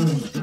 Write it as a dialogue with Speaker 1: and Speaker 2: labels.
Speaker 1: Mm.